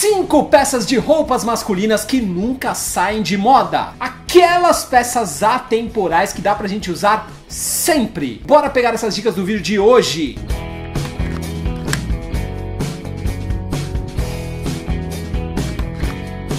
Cinco peças de roupas masculinas que nunca saem de moda. Aquelas peças atemporais que dá pra gente usar sempre. Bora pegar essas dicas do vídeo de hoje.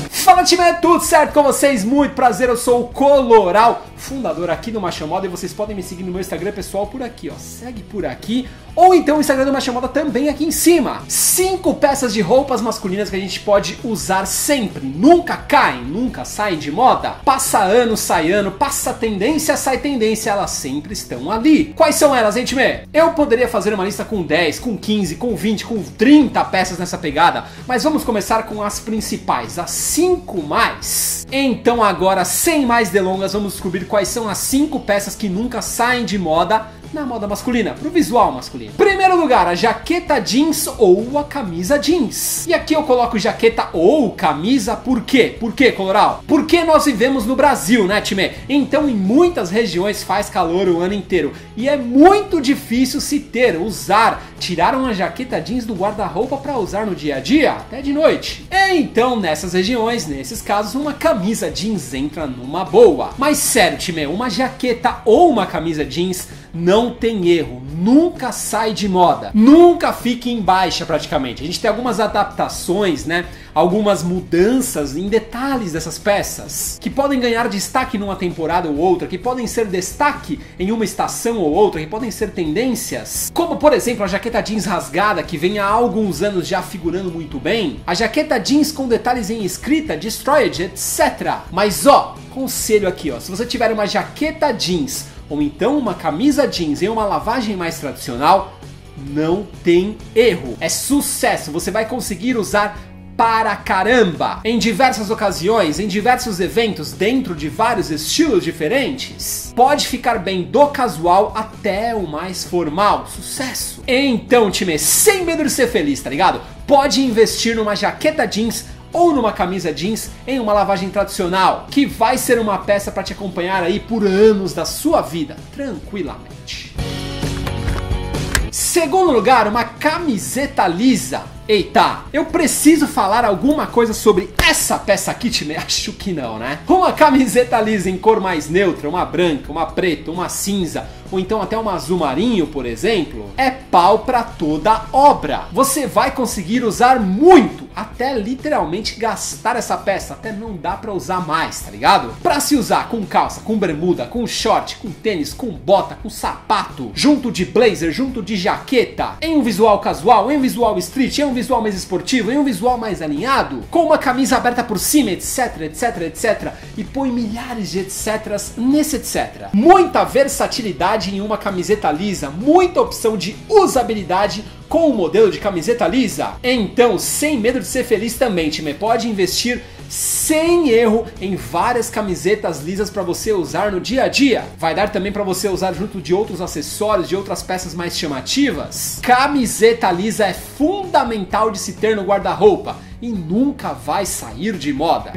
Fala time, é tudo certo com vocês? Muito prazer, eu sou o Coloral fundador aqui do Macha Moda e vocês podem me seguir no meu Instagram pessoal por aqui, ó. Segue por aqui. Ou então o Instagram do Macha Moda também aqui em cima. Cinco peças de roupas masculinas que a gente pode usar sempre. Nunca caem, nunca saem de moda. Passa ano, sai ano, passa tendência, sai tendência. Elas sempre estão ali. Quais são elas, gente? Me? Eu poderia fazer uma lista com 10, com 15, com 20, com 30 peças nessa pegada. Mas vamos começar com as principais, as 5 mais. Então agora, sem mais delongas, vamos descobrir quais são as 5 peças que nunca saem de moda na moda masculina, pro visual masculino. Primeiro lugar, a jaqueta jeans ou a camisa jeans. E aqui eu coloco jaqueta ou camisa por quê? Por quê, Coloral? Porque nós vivemos no Brasil, né, time? Então em muitas regiões faz calor o ano inteiro e é muito difícil se ter, usar, tirar uma jaqueta jeans do guarda-roupa para usar no dia a dia, até de noite. Então nessas regiões, nesses casos, uma camisa jeans entra numa boa. Mas sério, time, uma jaqueta ou uma camisa jeans não tem erro, nunca sai de moda, nunca fica em baixa praticamente. A gente tem algumas adaptações, né? Algumas mudanças em detalhes dessas peças que podem ganhar destaque numa temporada ou outra, que podem ser destaque em uma estação ou outra, que podem ser tendências, como por exemplo a jaqueta jeans rasgada que vem há alguns anos já figurando muito bem, a jaqueta jeans com detalhes em escrita, destroyed, etc. Mas ó, conselho aqui, ó, se você tiver uma jaqueta jeans ou então uma camisa jeans em uma lavagem mais tradicional, não tem erro. É sucesso, você vai conseguir usar para caramba! Em diversas ocasiões, em diversos eventos, dentro de vários estilos diferentes. Pode ficar bem do casual até o mais formal. Sucesso! Então, time, sem medo de ser feliz, tá ligado? Pode investir numa jaqueta jeans ou numa camisa jeans em uma lavagem tradicional, que vai ser uma peça para te acompanhar aí por anos da sua vida, tranquilamente. Segundo lugar, uma camiseta lisa. Eita, eu preciso falar alguma coisa sobre essa peça time? Acho que não, né? Uma camiseta lisa em cor mais neutra, uma branca, uma preta, uma cinza, ou então até um azul marinho, por exemplo, é pau para toda obra. Você vai conseguir usar muito, até literalmente gastar essa peça, até não dá para usar mais, tá ligado? Para se usar com calça, com bermuda, com short, com tênis, com bota, com sapato, junto de blazer, junto de jaqueta, em um visual casual, em um visual street, em um visual mais esportivo, em um visual mais alinhado, com uma camisa aberta por cima, etc, etc, etc, e põe milhares de etc nesse etc. Muita versatilidade em uma camiseta lisa, muita opção de usabilidade com o modelo de camiseta lisa. Então, sem medo de ser feliz também, time, pode investir sem erro em várias camisetas lisas para você usar no dia a dia. Vai dar também para você usar junto de outros acessórios, de outras peças mais chamativas. Camiseta lisa é fundamental de se ter no guarda-roupa e nunca vai sair de moda.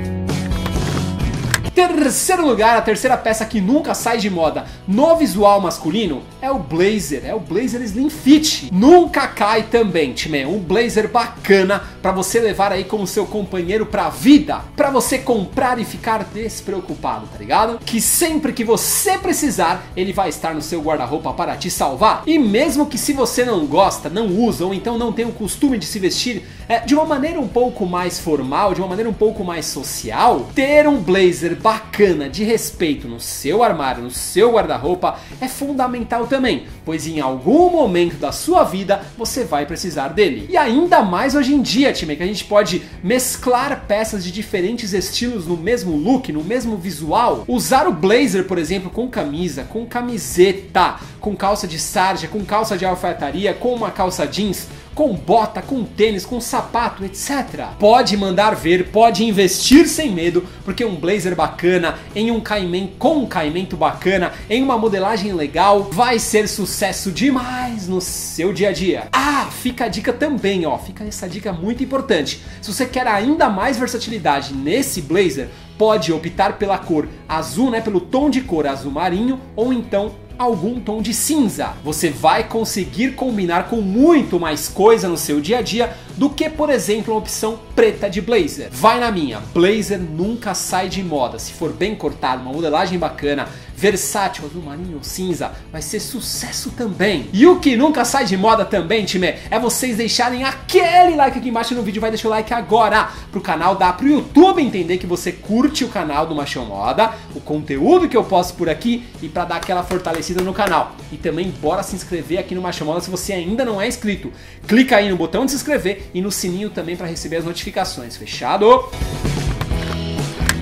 Terceiro lugar, a terceira peça que nunca sai de moda no visual masculino é o blazer, é o blazer slim fit. Nunca cai também, time. Um blazer bacana para você levar aí como seu companheiro pra vida, para você comprar e ficar despreocupado, tá ligado? Que sempre que você precisar, ele vai estar no seu guarda-roupa para te salvar. E mesmo que se você não gosta, não usa ou então não tem o costume de se vestir é, de uma maneira um pouco mais formal, de uma maneira um pouco mais social, ter um blazer bacana, de respeito no seu armário, no seu guarda-roupa é fundamental também, pois em algum momento da sua vida você vai precisar dele. E ainda mais hoje em dia, time, que a gente pode mesclar peças de diferentes estilos no mesmo look, no mesmo visual. Usar o blazer, por exemplo, com camisa, com camiseta, com calça de sarja, com calça de alfaiataria, com uma calça jeans com bota, com tênis, com sapato, etc. Pode mandar ver, pode investir sem medo, porque um blazer bacana, em um caimento com um caimento bacana, em uma modelagem legal, vai ser sucesso demais no seu dia a dia. Ah, fica a dica também, ó, fica essa dica muito importante. Se você quer ainda mais versatilidade nesse blazer, pode optar pela cor azul, né, pelo tom de cor azul marinho, ou então algum tom de cinza. Você vai conseguir combinar com muito mais coisa no seu dia a dia do que, por exemplo, uma opção preta de blazer. Vai na minha, blazer nunca sai de moda. Se for bem cortado, uma modelagem bacana, versátil, azul marinho cinza, vai ser sucesso também. E o que nunca sai de moda também, time, é vocês deixarem aquele like aqui embaixo no vídeo, vai deixar o like agora pro canal, dá pro YouTube entender que você curte o canal do Machão Moda, o conteúdo que eu posto por aqui e para dar aquela fortalecida no canal. E também bora se inscrever aqui no Machão Moda se você ainda não é inscrito. Clica aí no botão de se inscrever e no sininho também para receber as notificações. Fechado?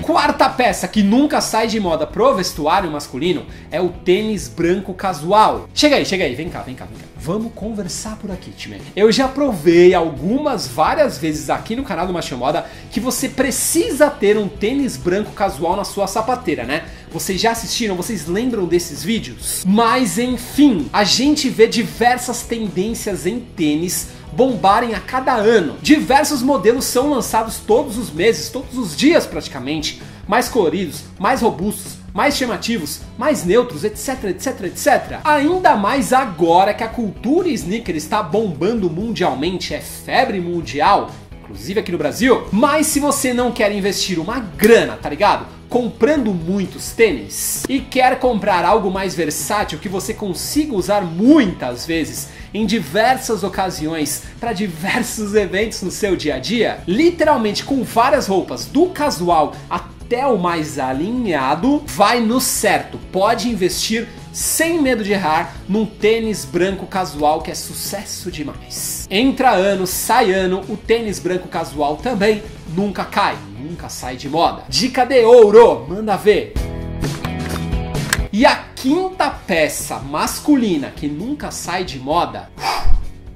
Quarta peça que nunca sai de moda pro vestuário masculino é o tênis branco casual. Chega aí, chega aí, vem cá, vem cá, vem cá. Vamos conversar por aqui, time. Eu já provei algumas, várias vezes aqui no canal do Macho Moda que você precisa ter um tênis branco casual na sua sapateira, né? Vocês já assistiram? Vocês lembram desses vídeos? Mas enfim, a gente vê diversas tendências em tênis bombarem a cada ano. Diversos modelos são lançados todos os meses, todos os dias praticamente, mais coloridos, mais robustos, mais chamativos, mais neutros, etc, etc, etc. Ainda mais agora que a cultura sneaker está bombando mundialmente, é febre mundial, inclusive aqui no Brasil. Mas se você não quer investir uma grana, tá ligado? Comprando muitos tênis e quer comprar algo mais versátil que você consiga usar muitas vezes em diversas ocasiões para diversos eventos no seu dia a dia, literalmente com várias roupas, do casual até o mais alinhado, vai no certo. Pode investir sem medo de errar num tênis branco casual que é sucesso demais. Entra ano, sai ano, o tênis branco casual também nunca cai nunca sai de moda. Dica de ouro, manda ver. E a quinta peça masculina que nunca sai de moda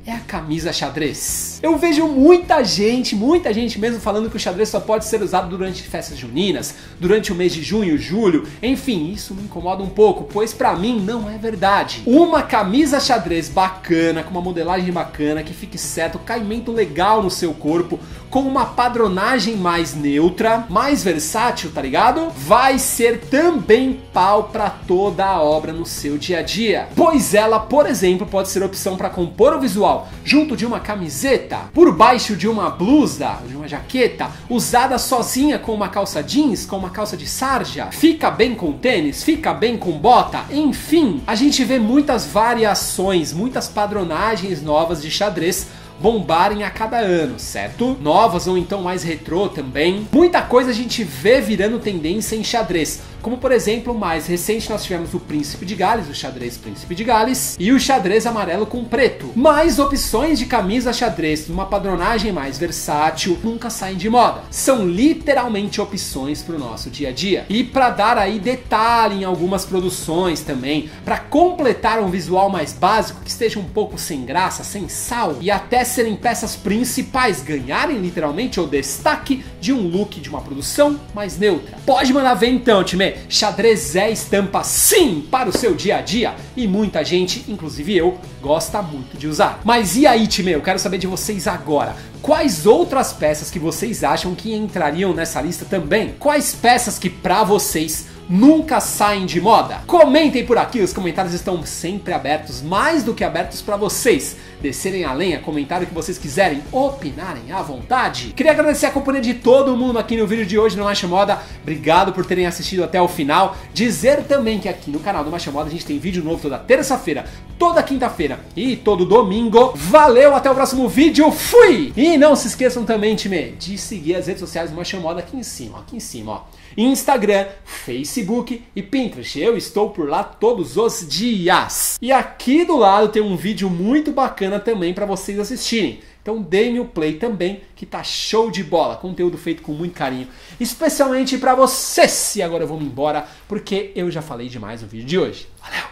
é a camisa xadrez. Eu vejo muita gente, muita gente mesmo falando que o xadrez só pode ser usado durante festas juninas, durante o mês de junho, julho, enfim, isso me incomoda um pouco, pois para mim não é verdade. Uma camisa xadrez bacana, com uma modelagem bacana, que fique certo, caimento legal no seu corpo, com uma padronagem mais neutra, mais versátil, tá ligado? Vai ser também pau para toda a obra no seu dia a dia. Pois ela, por exemplo, pode ser opção para compor o visual junto de uma camiseta, por baixo de uma blusa, de uma jaqueta, usada sozinha com uma calça jeans, com uma calça de sarja, fica bem com tênis, fica bem com bota, enfim, a gente vê muitas variações, muitas padronagens novas de xadrez bombarem a cada ano, certo? Novas ou então mais retrô também. Muita coisa a gente vê virando tendência em xadrez. Como por exemplo, mais recente nós tivemos o Príncipe de Gales, o xadrez Príncipe de Gales, e o xadrez amarelo com preto. Mais opções de camisa xadrez numa padronagem mais versátil nunca saem de moda. São literalmente opções para o nosso dia a dia. E para dar aí detalhe em algumas produções também, para completar um visual mais básico que esteja um pouco sem graça, sem sal e até serem peças principais, ganharem literalmente o destaque de um look de uma produção mais neutra. Pode mandar ver então, time xadrez é estampa sim para o seu dia a dia e muita gente, inclusive eu, gosta muito de usar. Mas e aí, time? Eu quero saber de vocês agora. Quais outras peças que vocês acham que entrariam nessa lista também? Quais peças que para vocês nunca saem de moda? Comentem por aqui, os comentários estão sempre abertos, mais do que abertos para vocês descerem a lenha, comentar o que vocês quiserem, opinarem à vontade. Queria agradecer a companhia de todo mundo aqui no vídeo de hoje no Macha Moda. Obrigado por terem assistido até o final. Dizer também que aqui no canal do Macha Moda a gente tem vídeo novo toda terça-feira, toda quinta-feira e todo domingo. Valeu, até o próximo vídeo. Fui! E não se esqueçam também, time, de seguir as redes sociais do Macha Moda aqui em cima, aqui em cima, ó. Instagram, Facebook e Pinterest. Eu estou por lá todos os dias. E aqui do lado tem um vídeo muito bacana também para vocês assistirem. Então deem o play também, que tá show de bola, conteúdo feito com muito carinho, especialmente para vocês. E agora eu vou me embora, porque eu já falei demais no vídeo de hoje. Valeu!